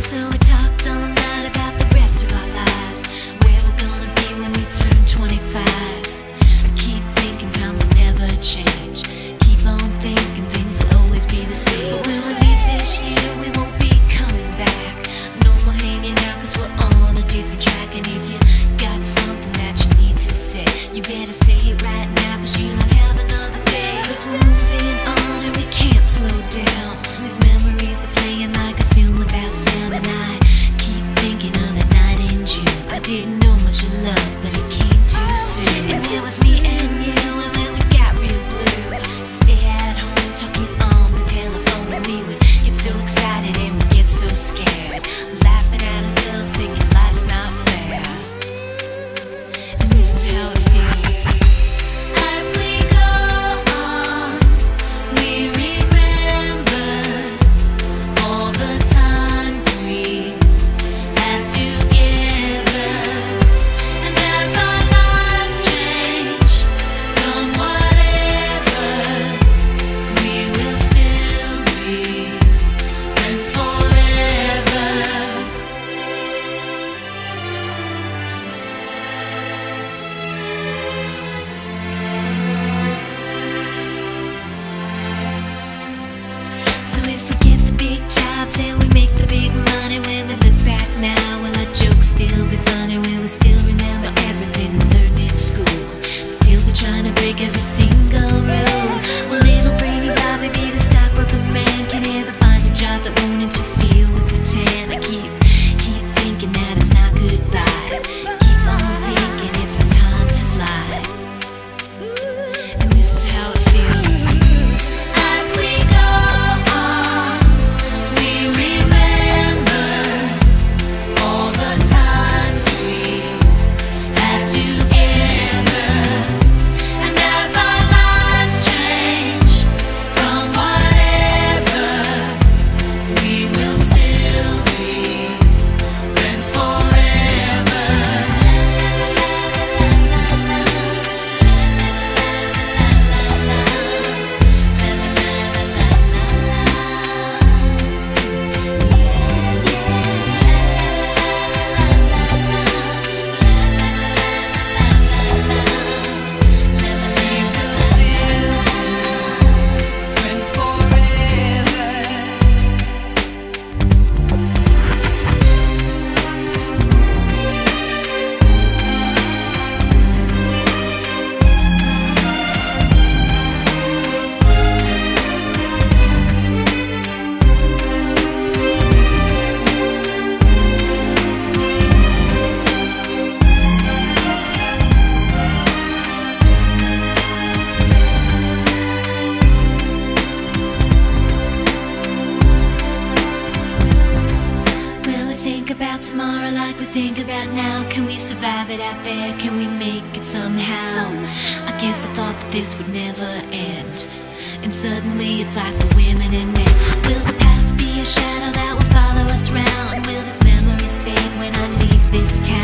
So. Everything learned in school? Still be trying to break every single rule? About tomorrow like we think about now? Can we survive it out there? Can we make it somehow? I guess I thought that this would never end. And suddenly it's like we're women and men. Will the past be a shadow that will follow us round? Will these memories fade when I leave this town?